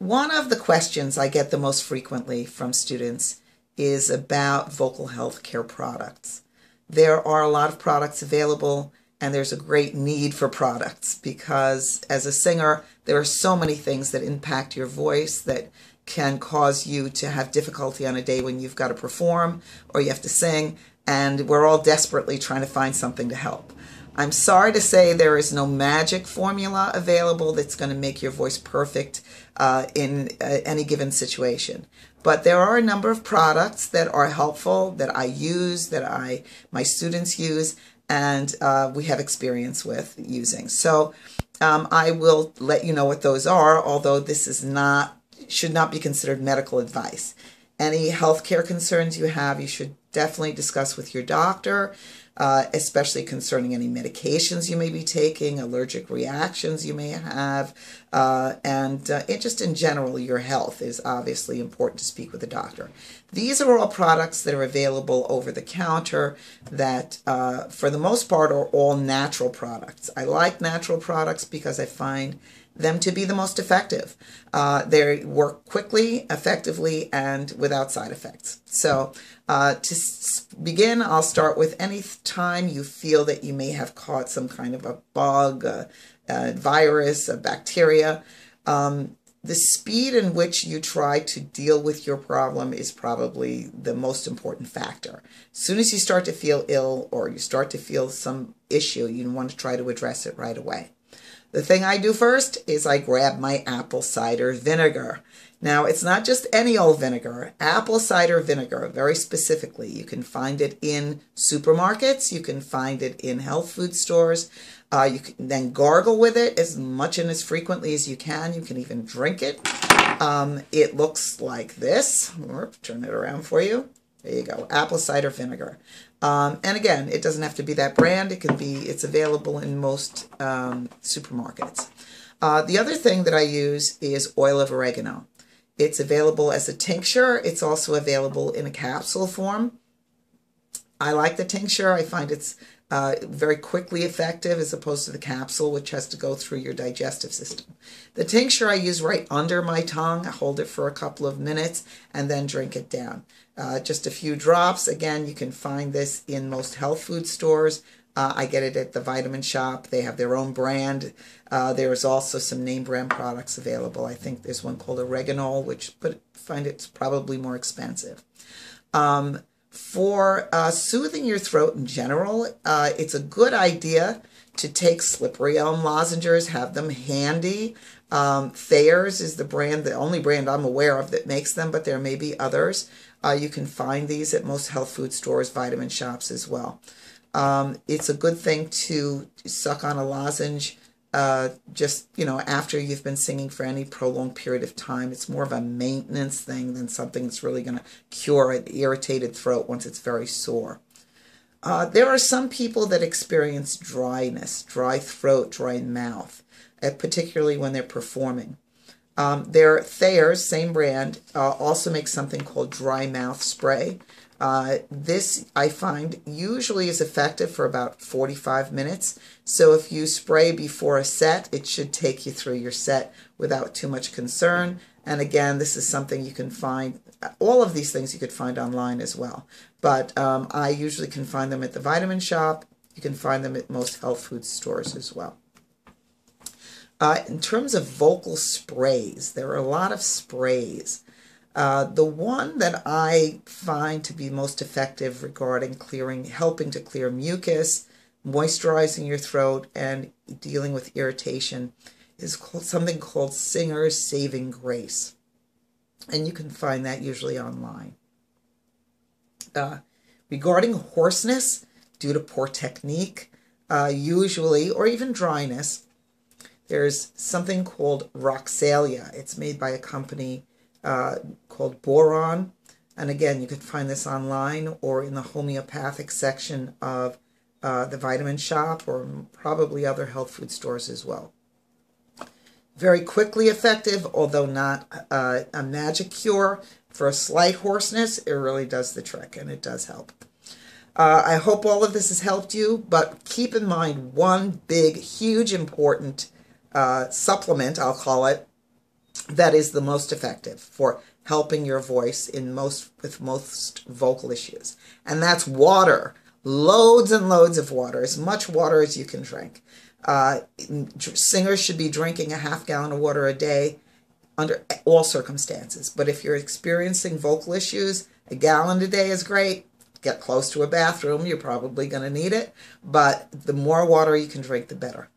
One of the questions I get the most frequently from students is about vocal health care products. There are a lot of products available, and there's a great need for products because as a singer, there are so many things that impact your voice that can cause you to have difficulty on a day when you've got to perform or you have to sing, and we're all desperately trying to find something to help. I'm sorry to say there is no magic formula available that's going to make your voice perfect uh, in uh, any given situation. But there are a number of products that are helpful that I use, that I my students use, and uh, we have experience with using. So um, I will let you know what those are, although this is not should not be considered medical advice. Any healthcare concerns you have, you should definitely discuss with your doctor uh, especially concerning any medications you may be taking, allergic reactions you may have, uh, and uh, it just in general, your health is obviously important to speak with a doctor. These are all products that are available over the counter that, uh, for the most part, are all natural products. I like natural products because I find them to be the most effective. Uh, they work quickly, effectively, and without side effects. So uh, to begin, I'll start with any time you feel that you may have caught some kind of a bug, a, a virus, a bacteria. Um, the speed in which you try to deal with your problem is probably the most important factor. As soon as you start to feel ill or you start to feel some issue, you want to try to address it right away. The thing I do first is I grab my apple cider vinegar. Now, it's not just any old vinegar, apple cider vinegar, very specifically. You can find it in supermarkets, you can find it in health food stores. Uh, you can then gargle with it as much and as frequently as you can. You can even drink it. Um, it looks like this. Turn it around for you. There you go, apple cider vinegar. Um, and again, it doesn't have to be that brand. It can be, it's available in most um, supermarkets. Uh, the other thing that I use is oil of oregano. It's available as a tincture. It's also available in a capsule form. I like the tincture. I find it's uh, very quickly effective as opposed to the capsule, which has to go through your digestive system. The tincture I use right under my tongue. I hold it for a couple of minutes and then drink it down. Uh, just a few drops. Again, you can find this in most health food stores. Uh, I get it at the Vitamin Shop. They have their own brand. Uh, there's also some name brand products available. I think there's one called Oreganol, which but find it's probably more expensive. Um, for uh, soothing your throat in general, uh, it's a good idea to take slippery elm lozenges, have them handy. Um, Thayer's is the brand, the only brand I'm aware of that makes them, but there may be others. Uh, you can find these at most health food stores, vitamin shops as well. Um, it's a good thing to suck on a lozenge uh, just, you know, after you've been singing for any prolonged period of time. It's more of a maintenance thing than something that's really going to cure an irritated throat once it's very sore. Uh, there are some people that experience dryness, dry throat, dry mouth, uh, particularly when they're performing. Um, their Thayer's, same brand, uh, also makes something called dry mouth spray. Uh, this I find usually is effective for about 45 minutes. So if you spray before a set, it should take you through your set without too much concern. And again, this is something you can find, all of these things you could find online as well. But um, I usually can find them at the vitamin shop. You can find them at most health food stores as well. Uh, in terms of vocal sprays, there are a lot of sprays. Uh, the one that I find to be most effective regarding clearing, helping to clear mucus, moisturizing your throat, and dealing with irritation is called, something called Singer's Saving Grace. And you can find that usually online. Uh, regarding hoarseness, due to poor technique, uh, usually, or even dryness, there's something called Roxalia. It's made by a company uh, called Boiron. And again, you can find this online or in the homeopathic section of uh, the vitamin shop or probably other health food stores as well. Very quickly effective, although not uh, a magic cure. For a slight hoarseness, it really does the trick and it does help. Uh, I hope all of this has helped you, but keep in mind one big, huge, important uh, supplement, I'll call it, that is the most effective for helping your voice in most with most vocal issues. And that's water. Loads and loads of water, as much water as you can drink. Uh, singers should be drinking a half gallon of water a day under all circumstances. But if you're experiencing vocal issues, a gallon a day is great. Get close to a bathroom, you're probably going to need it. But the more water you can drink, the better.